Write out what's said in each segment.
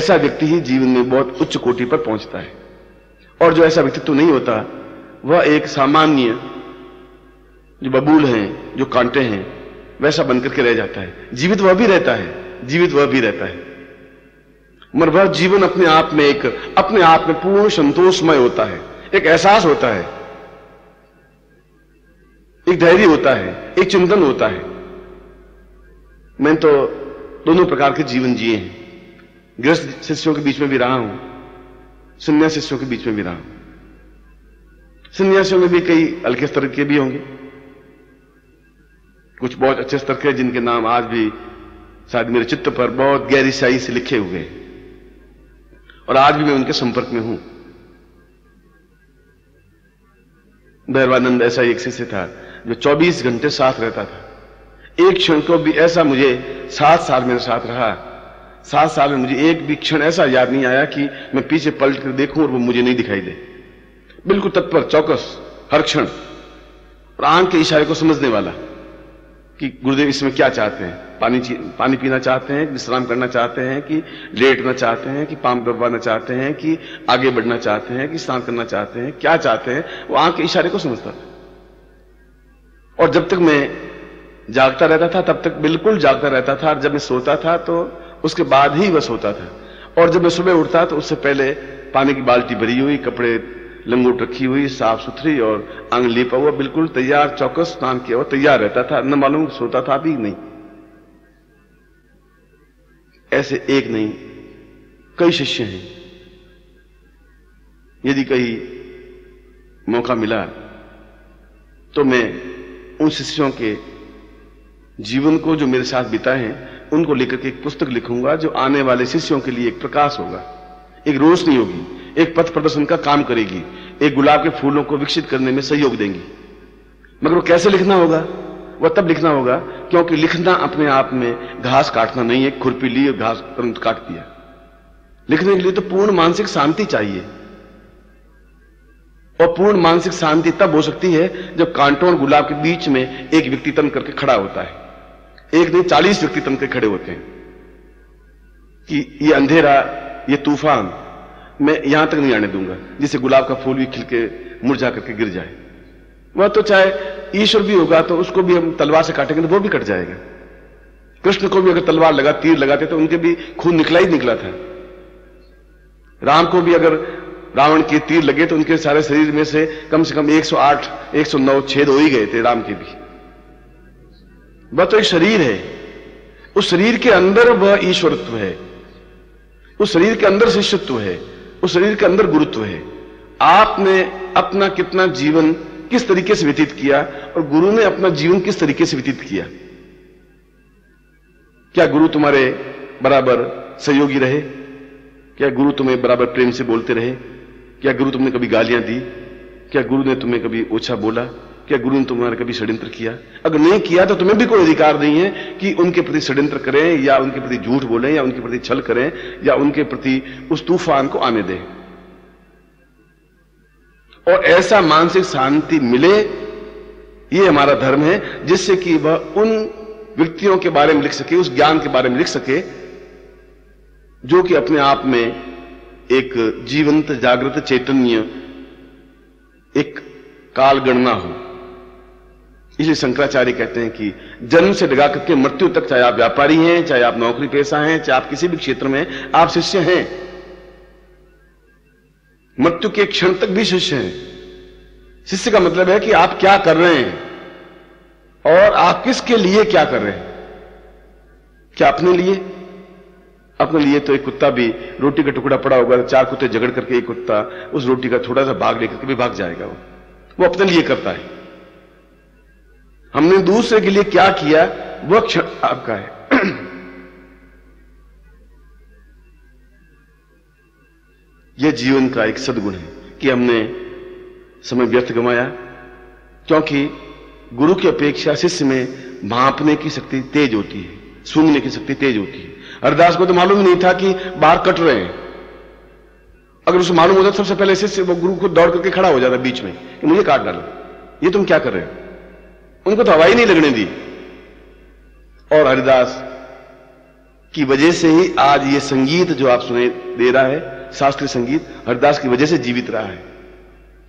ऐसा व्यक्ति ही जीवन में बहुत उच्च कोटि पर पहुँचता है। और जो ऐसा व्यक्तित्व नहीं होता, वह एक सामान्य जो बबूल हैं, जो कांटे हैं, वैसा बनकर के रह जाता है। जीवित वह भी रहता है, जीवित वह भी रहता है। मगर वह जीवन अपने आप में एक, अपने आप में पूर्ण संतोषमय होता है। एक एहसास होता है। एक धैर्य होता है, एक चिंतन होता है। मैंने तो दोनों प्रकार के जीवन जिए हैं। गृहस्थ शिष्यों के बीच में भी रहा हूँ, संन्यास शिष्यों के बीच में भी रहा हूँ। संन्यासियों में भी कई हल्के स्तर के भी होंगे। कुछ बहुत अच्छे स्तर के जिनके नाम आज भी शायद मेरे चित्त पर बहुत गहरी शाही से लिखे हुए हैं। और आज भी मैं उनके संपर्क में हूँ। भैरवानंद ऐसा एक शिष्य था, जो 24 घंटे साथ रहता था। एक क्षण को भी ऐसा मुझे सात साल मेरे साथ रहा सात साल में मुझे एक भी क्षण ऐसा याद नहीं आया कि मैं पीछे पलट कर देखूँ और वो मुझे नहीं दिखाई दे। बिल्कुल तत्पर, चौकस, हर क्षण। और आँख के इशारे को समझने वाला कि गुरुदेव, इसमें क्या चाहते हैं? पानी पानी पीना चाहते हैं विश्राम करना चाहते हैं कि लेटना चाहते हैं कि पाम दबाना चाहते हैं कि आगे बढ़ना चाहते हैं कि स्नान करना चाहते हैं? क्या चाहते हैं? वो आँख के इशारे को समझता था। और जब तक मैं जागता रहता था, तब तक बिल्कुल जागता रहता था और जब मैं सोता था तो उसके बाद ही वह सोता था। और जब मैं सुबह उठता तो उससे पहले पानी की बाल्टी भरी हुई, कपड़े, लंगोट रखी हुई, साफ़ सुथरी और अंग लिपा हुआ, बिल्कुल तैयार, चौकस स्नान किया हुआ तैयार रहता था। न मालूम सोता था भी नहीं। ऐसे एक नहीं, कई शिष्य हैं। यदि कहीं मौका मिला तो मैं उन शिष्यों के जीवन को जो मेरे साथ बिताए हैं उनको लेकर के एक पुस्तक लिखूँगा जो आने वाले शिष्यों के लिए एक प्रकाश होगा। एक रोशनी होगी, एक पथ प्रदर्शन का काम करेगी, एक गुलाब के फूलों को विकसित करने में सहयोग देंगी। मगर वो कैसे लिखना होगा? वह तब लिखना होगा क्योंकि लिखना अपने आप में घास काटना नहीं है, खुरपी ली और घास तुरंत काट दिया। लिखने के लिए तो पूर्ण मानसिक शांति चाहिए। और पूर्ण मानसिक शांति तब हो सकती है जब कांटों और गुलाब के बीच में एक व्यक्ति तन करके खड़ा होता है। एक नहीं चालीस व्यक्ति तन के खड़े होते हैं कि ये अंधेरा ये तूफ़ान मैं यहाँ तक नहीं आने दूँगा जिसे गुलाब का फूल भी खिलके मुरझा करके गिर जाए। वह तो चाहे ईश्वर भी होगा तो उसको भी हम तलवार से काटेंगे तो वो भी कट जाएगा। कृष्ण को भी अगर तलवार लगा तीर लगाते तो उनके भी खून निकला ही निकला था। राम को भी अगर रावण के तीर लगे तो उनके सारे शरीर में से कम से कम 108, 109 छेद हो ही गए थे राम के भी। वह तो एक शरीर है। उस शरीर के अंदर वह ईश्वरत्व है। उस शरीर के अंदर शिष्यत्व है। उस शरीर के अंदर गुरुत्व है। आपने अपना कितना जीवन किस तरीके से व्यतीत किया और गुरु ने अपना जीवन किस तरीके से व्यतीत किया? क्या गुरु तुम्हारे बराबर सहयोगी रहे? क्या गुरु तुम्हें बराबर प्रेम से बोलते रहे? क्या गुरु तुमने कभी गालियाँ दी? क्या गुरु ने तुम्हें कभी ओछा बोला? क्या गुरु ने तुम्हारा कभी षड्यंत्र किया? अगर नहीं किया तो तुम्हें भी कोई अधिकार नहीं है कि उनके प्रति षड्यंत्र करें, या उनके प्रति झूठ बोलें, या उनके प्रति छल करें, या उनके प्रति उस तूफ़ान को आने दें। और ऐसा मानसिक शांति मिले, ये हमारा धर्म है, जिससे कि वह उन व्यक्तियों के बारे में लिख सके, उस ज्ञान के बारे में लिख सके, जो कि अपने आप में एक जीवंत, जागृत, चैतन्य, एक काल गणना हो। इसलिए शंकराचार्य कहते हैं कि जन्म से लगा करके मृत्यु तक चाहे आप व्यापारी हैं, चाहे आप नौकरी पेशा हैं, चाहे आप किसी भी क्षेत्र में आप शिष्य हैं। मृत्यु के क्षण तक भी शिष्य हैं। शिष्य का मतलब है कि आप क्या कर रहे हैं और आप किसके लिए क्या कर रहे हैं? क्या अपने लिए? अपने लिए तो एक कुत्ता भी रोटी का टुकड़ा पड़ा होगा, चार कुत्ते झगड़ करके एक कुत्ता उस रोटी का थोड़ा सा भाग लेकर के भी भाग जाएगा वो। वो अपने लिए करता है। हमने दूसरे के लिए क्या किया? वह क्षण आपका है। यह जीवन का एक सदगुण है कि हमने समय व्यर्थ गंवाया, क्योंकि गुरु की अपेक्षा शिष्य में भापने की शक्ति तेज होती है, सूंघने की शक्ति तेज होती है। हरदास को तो मालूम नहीं था कि बाहर कट रहे हैं। अगर उसे मालूम होता सबसे पहले शिष्य वो गुरु को दौड़ करके खड़ा हो जाता बीच में, कि मुझे काट डालो। ये तुम क्या कर रहे हो? उनको तो हवाई नहीं लगने दी। और हरिदास, की वजह से ही आज ये संगीत जो आप सुने, दे रहा है, शास्त्रीय संगीत, हरिदास की वजह से जीवित रहा है।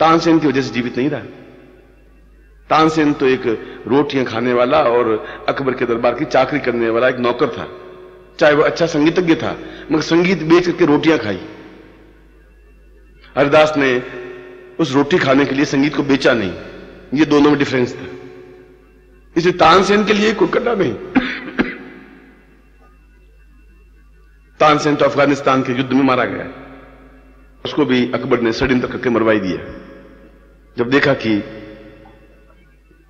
तानसेन की वजह से जीवित नहीं रहा। तानसेन तो एक रोटियाँ खाने वाला और अकबर के दरबार की चाकरी करने वाला एक नौकर था। चाहे वो अच्छा संगीतज्ञ था, मगर संगीत बेच करके रोटियाँ खाई। हरिदास ने उस रोटी खाने के लिए संगीत को बेचा नहीं। ये दोनों में डिफरेंस था। इसे तानसेन के लिए कोई कटा नहीं। तानसेन तो अफ़गानिस्तान के युद्ध में मारा गया। उसको भी अकबर ने षड्यंत्र करके मरवाई दिया जब देखा कि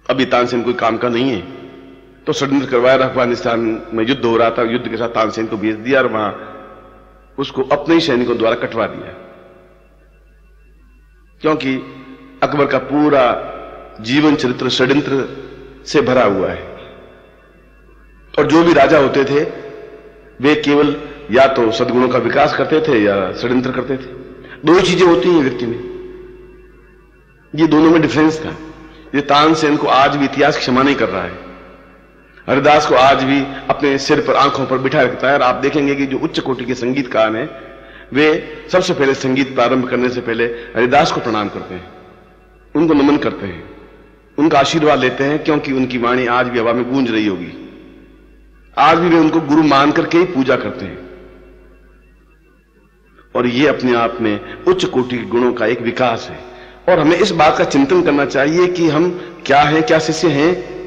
अभी तानसेन कोई काम का नहीं है तो षड्यंत्र करवाया अफ़गानिस्तान में युद्ध हो रहा था, युद्ध के साथ तानसेन को भेज दिया और वहाँ उसको अपने ही सैनिकों द्वारा कटवा दिया। क्योंकि अकबर का पूरा जीवन चरित्र षड्यंत्र से भरा हुआ है। और जो भी राजा होते थे, वे केवल या तो सदगुणों का विकास करते थे या षड्यंत्र करते थे। दो चीज़ें होती हैं व्यक्ति में। ये दोनों में डिफरेंस था। ये तान तानसेन को आज भी इतिहास क्षमा नहीं कर रहा है। हरिदास को आज भी अपने सिर पर, आँखों पर बिठा रखता है। और आप देखेंगे कि जो उच्च कोटि के संगीतकार हैं, वे सबसे पहले संगीत प्रारंभ करने से पहले हरिदास को प्रणाम करते हैं। उनको नमन करते हैं। उनका आशीर्वाद लेते हैं, क्योंकि उनकी वाणी आज भी हवा में गूंज रही होगी। आज भी वे उनको गुरु मान करके ही पूजा करते हैं। और ये अपने आप में उच्च कोटि के गुणों का एक विकास है। और हमें इस बात का चिंतन करना चाहिए कि हम क्या हैं, क्या शिष्य हैं,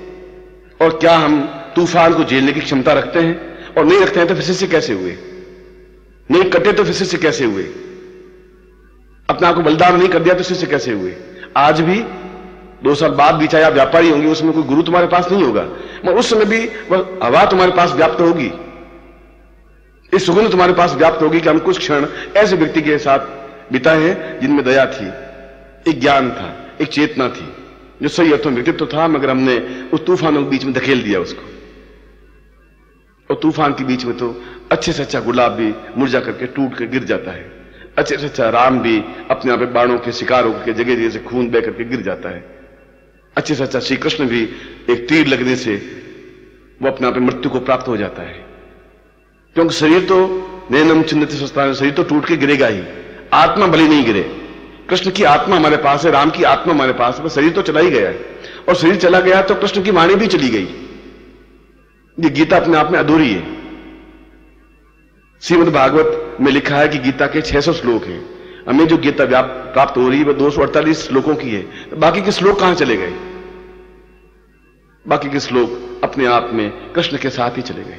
और क्या हम तूफ़ान को झेलने की क्षमता रखते हैं, और नहीं रखते हैं तो फिर शिष्य कैसे हुए? नहीं कटे तो फिर शिष्य कैसे हुए? अपने आप को बलिदान नहीं कर दिया तो शिष्य कैसे हुए? आज भी दो साल बाद भी चाहे आप व्यापारी होंगे, उसमें कोई गुरु तुम्हारे पास नहीं होगा। मगर उस समय भी, वह हवा तुम्हारे पास व्याप्त होगी। इस सुगंध तुम्हारे पास व्याप्त होगी कि हम कुछ क्षण ऐसे व्यक्ति के साथ बिताए हैं, जिनमें दया थी, एक ज्ञान था, एक चेतना थी, जो सही अर्थों व्यक्तित्व था, मगर हमने उस तूफानों के बीच में धकेल दिया उसको। और तूफ़ान के बीच में तो अच्छे से अच्छा गुलाब भी मुरझा करके टूट कर गिर जाता है। अच्छे से अच्छा राम भी अपने आप बाणों के, शिकार होकर जगह जगह से खून बह करके गिर जाता है। अच्छे से अच्छा श्री कृष्ण भी एक तीर लगने से वो अपने आप मृत्यु को प्राप्त हो जाता है। क्योंकि शरीर तो नैनम चिन्हित संस्थान, शरीर तो टूट के गिरेगा ही। आत्मा भले नहीं गिरे। कृष्ण की आत्मा हमारे पास है, राम की आत्मा हमारे पास है शरीर तो चला ही गया है। और शरीर चला गया तो कृष्ण की वाणी भी चली गई। ये गीता अपने आप में अधूरी है। श्रीमद भागवत में लिखा है कि गीता के 600 श्लोक हैं। हमें जो गीता प्राप्त हो रही है वह दो सौ अड़तालीस श्लोकों की है। बाकी के श्लोक कहाँ चले गए? बाकी के श्लोक अपने आप में कृष्ण के साथ ही चले गए।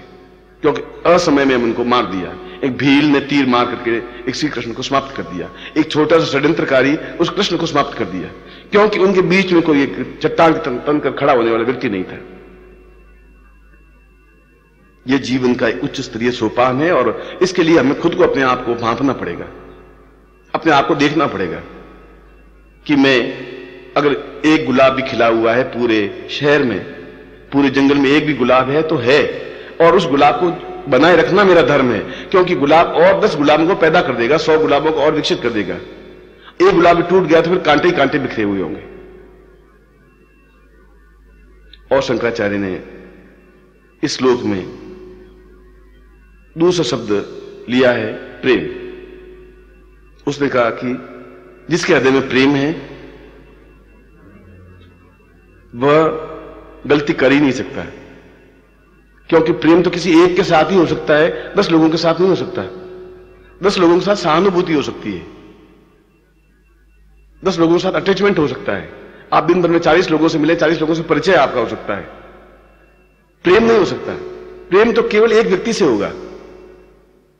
क्योंकि असमय में हम उनको मार दिया। एक भील ने तीर मार करके एक श्री कृष्ण को समाप्त कर दिया। एक छोटा सा षड्यंत्रकारी उस कृष्ण को समाप्त कर दिया। क्योंकि उनके बीच में कोई एक चट्टान तन कर खड़ा होने वाला व्यक्ति नहीं था। यह जीवन का एक उच्च स्तरीय सोपान है और इसके लिए हमें खुद को अपने आप को भांपना पड़ेगा। अपने आप को देखना पड़ेगा कि मैं अगर एक गुलाब भी खिला हुआ है पूरे शहर में, पूरे जंगल में एक भी गुलाब है तो है। और उस गुलाब को बनाए रखना मेरा धर्म है, क्योंकि गुलाब और दस गुलाबों को पैदा कर देगा, सौ गुलाबों को और विकसित कर देगा। एक गुलाब टूट गया तो फिर कांटे ही कांटे बिखरे हुए होंगे। और शंकराचार्य ने इस श्लोक में दूसरा शब्द लिया है, प्रेम। उसने कहा कि, जिसके हृदय में प्रेम है, वह गलती कर ही नहीं सकता है। क्योंकि प्रेम तो किसी एक के साथ ही हो सकता है, दस लोगों के साथ नहीं हो सकता। दस लोगों के साथ सहानुभूति हो सकती है। दस लोगों के साथ अटैचमेंट हो सकता है। आप दिन भर में चालीस लोगों से मिले, चालीस लोगों से परिचय आपका हो सकता है। प्रेम नहीं हो सकता। प्रेम तो केवल एक व्यक्ति से होगा।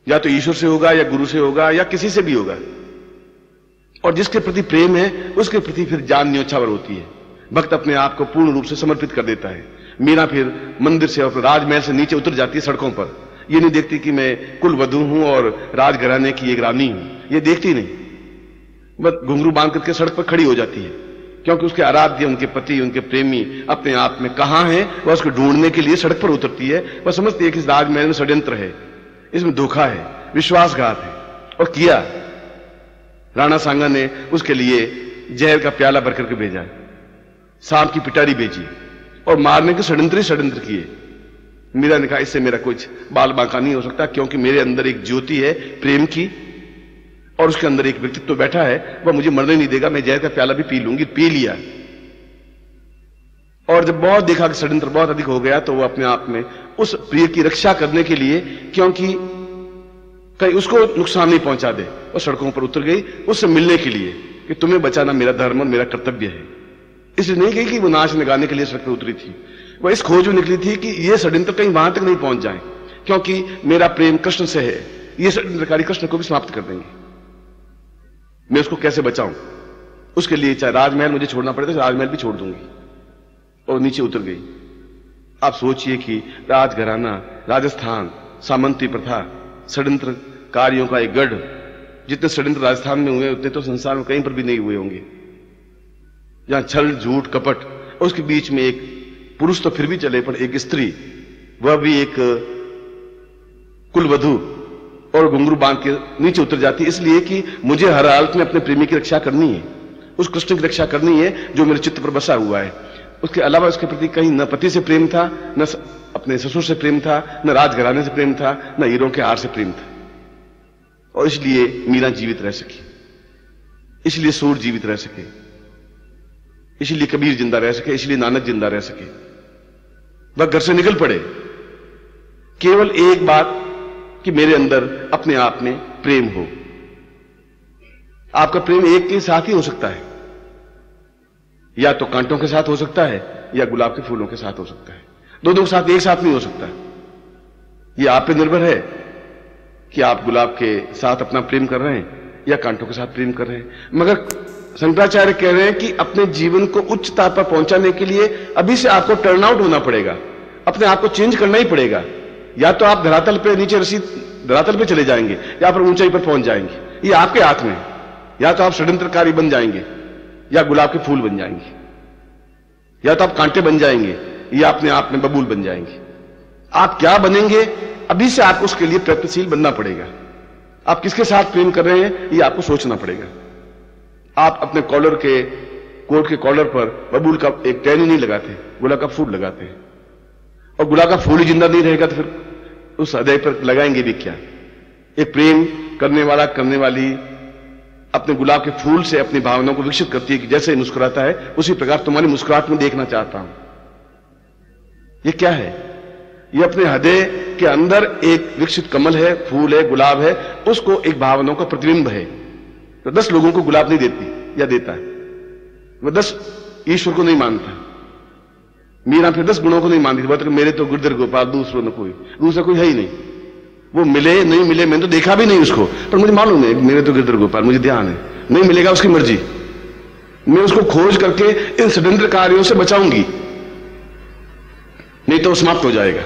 या तो ईश्वर से होगा या गुरु से होगा या किसी से भी होगा। और जिसके प्रति प्रेम है, उसके प्रति फिर जान न्योछावर होती है। भक्त अपने आप को पूर्ण रूप से समर्पित कर देता है। मीरा फिर मंदिर से और राजमहल से नीचे उतर जाती है सड़कों पर। ये नहीं देखती कि मैं कुल वधु हूँ और राजघराने की एक रानी हूँ। ये देखती नहीं। बस घुंघरू बाँध करके सड़क पर खड़ी हो जाती है। क्योंकि उसके आराध्य, उनके पति, उनके प्रेमी अपने आप में कहाँ है, वह उसको ढूँढने के लिए सड़क पर उतरती है। वह समझती है कि राजमहल में षड्यंत्र है। इसमें धोखा है, विश्वासघात है। और किया। राणा सांगा ने उसके लिए जहर का प्याला भर करके भेजा। सांप की पिटारी भेजी। और मारने के षड्यंत्र ही षड्यंत्र किए। मीरा ने कहा, इससे मेरा कुछ बाल बांका नहीं हो सकता, क्योंकि मेरे अंदर एक ज्योति है, प्रेम की। और उसके अंदर एक व्यक्तित्व तो बैठा है, वह मुझे मरने नहीं देगा, मैं जहर का प्याला भी पी लूँगी, पी लिया। और जब बहुत देखा कि षड्यंत्र बहुत अधिक हो गया तो वो अपने आप में उस प्रिय की रक्षा करने के लिए, क्योंकि कहीं उसको नुकसान नहीं पहुँचा दे, वो सड़कों पर उतर गई, उससे मिलने के लिए कि तुम्हें बचाना मेरा धर्म और मेरा कर्तव्य है। इसलिए नहीं कही कि वो नाच लगाने के लिए सड़क पर उतरी थी। वह इस खोज में निकली थी कि ये षड्यंत्र कहीं वहाँ तक नहीं पहुँच जाए, क्योंकि मेरा प्रेम कृष्ण से है। ये षड्यंत्रकारी कृष्ण को भी समाप्त कर देंगे। मैं उसको कैसे बचाऊं? उसके लिए चाहे राजमहल मुझे छोड़ना पड़े तो राजमहल भी छोड़ दूँगी। और नीचे उतर गई। आप सोचिए कि राजघराना, राजस्थान, सामंती प्रथा, षड्यंत्र कार्यों का एक गढ़, जितने षड्यंत्र राजस्थान में हुए, उतने तो संसार में कहीं पर भी नहीं हुए होंगे। जहाँ छल, झूठ, कपट उसके बीच में एक पुरुष तो फिर भी चले, पर एक स्त्री, वह भी एक, कुलवधु और घुंगरू बाँध के नीचे उतर जाती इसलिए कि मुझे हर हालत में अपने प्रेमी की रक्षा करनी है। उस कृष्ण की रक्षा करनी है, जो मेरे चित्त पर बसा हुआ है। उसके अलावा उसके प्रति कहीं न पति से प्रेम था, न अपने ससुर से प्रेम था, न राजघराने से प्रेम था, न हीरों के हार से प्रेम था। और इसलिए मीरा जीवित रह सकी। इसलिए सूर जीवित रह सके। इसलिए कबीर ज़िंदा रह सके, इसलिए नानक ज़िंदा रह सके। वह घर से निकल पड़े। केवल एक बात कि मेरे अंदर अपने आप में प्रेम हो। आपका प्रेम एक के साथ ही हो सकता है। या तो कांटों के साथ हो सकता है, या गुलाब के फूलों के साथ हो सकता है। दोनों के साथ एक साथ नहीं हो सकता। यह आप पे निर्भर है कि आप गुलाब के साथ अपना प्रेम कर रहे हैं, या कांटों के साथ प्रेम कर रहे हैं। मगर शंकराचार्य कह रहे हैं कि अपने जीवन को उच्चता पर पहुँचाने के लिए अभी से आपको टर्न आउट होना पड़ेगा। अपने आप को चेंज करना ही पड़ेगा। या तो आप धरातल पे नीचे रसीद धरातल पे चले जाएँगे, या फिर ऊंचाई पर पहुँच जाएँगे। ये आपके हाथ में या तो आप षड्यंत्रकारी बन जाएँगे। या गुलाब के फूल बन जाएँगे। या तो आप कांटे बन जाएँगे, या अपने आप में बबूल बन जाएँगे। आप क्या बनेंगे, अभी से आपको उसके लिए प्रयत्नशील बनना पड़ेगा। आप किसके साथ प्रेम कर रहे हैं, ये आपको सोचना पड़ेगा। आप अपने कॉलर के, कोट के कॉलर पर बबूल का एक टैनी नहीं लगाते, गुलाब का फूल लगाते हैं। और गुलाब का फूल ही ज़िंदा नहीं रहेगा तो फिर उस हृदय पर लगाएँगे भी क्या? एक प्रेम करने वाला, करने वाली अपने गुलाब के फूल से अपनी भावनाओं को विकसित करती है कि जैसे मुस्कुराता है, उसी प्रकार तुम्हारी मुस्कुराहट में देखना चाहता हूँ। ये क्या है? ये अपने हृदय के अंदर एक विकसित कमल है, फूल है, गुलाब है, उसको एक भावनाओं का प्रतिबिंब है। तो दस लोगों को गुलाब नहीं देती या देता है। वह दस ईश्वर को नहीं मानता। मीरा फिर दस गुणों को नहीं मानती बता मेरे तो गुर्दर गोपाल, दूसरों में कोई, दूसरा कोई है ही नहीं। वो मिले, नहीं मिले, मैंने तो देखा भी नहीं उसको। पर मुझे मालूम है, मेरे तो गिरधर गोपाल, मुझे ध्यान है। नहीं मिलेगा उसकी मर्ज़ी। मैं उसको खोज करके इन षड्यंत्र कार्यों से बचाऊँगी। नहीं तो समाप्त हो जाएगा।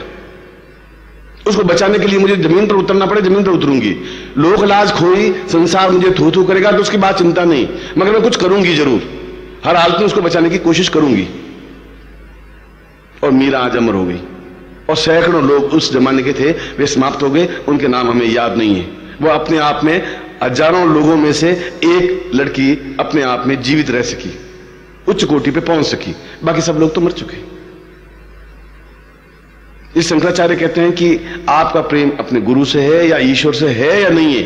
उसको बचाने के लिए मुझे ज़मीन पर उतरना पड़े, ज़मीन पर उतरूँगी। लोक लाज खोई, संसार मुझे थू थू करेगा तो उसकी बात चिंता नहीं। मगर मैं कुछ करूँगी ज़रूर। हर हालत में उसको बचाने की कोशिश करूँगी। और मीरा आज अमर हो गई। और सैकड़ों लोग उस जमाने के थे, वे समाप्त हो गए, उनके नाम हमें याद नहीं है। वो अपने आप में हज़ारों लोगों में से एक लड़की अपने आप में जीवित रह सकी, उच्च कोटि पे पहुँच सकी। बाकी सब लोग तो मर चुके इस शंकराचार्य कहते हैं कि आपका प्रेम अपने गुरु से है या ईश्वर से है या नहीं है?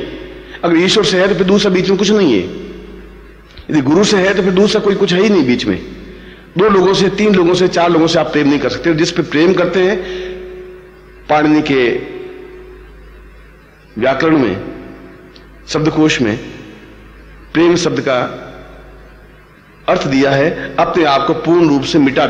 अगर ईश्वर से है तो फिर दूसरा बीच में कुछ नहीं है। यदि गुरु से है तो फिर दूसरा कोई कुछ है ही नहीं बीच में। दो लोगों से, तीन लोगों से, चार लोगों से आप प्रेम नहीं कर सकते। जिस पे प्रेम करते हैं, पाणनी के व्याकरण में, शब्दकोश में, प्रेम शब्द का अर्थ दिया है, अपने आप को पूर्ण रूप से मिटा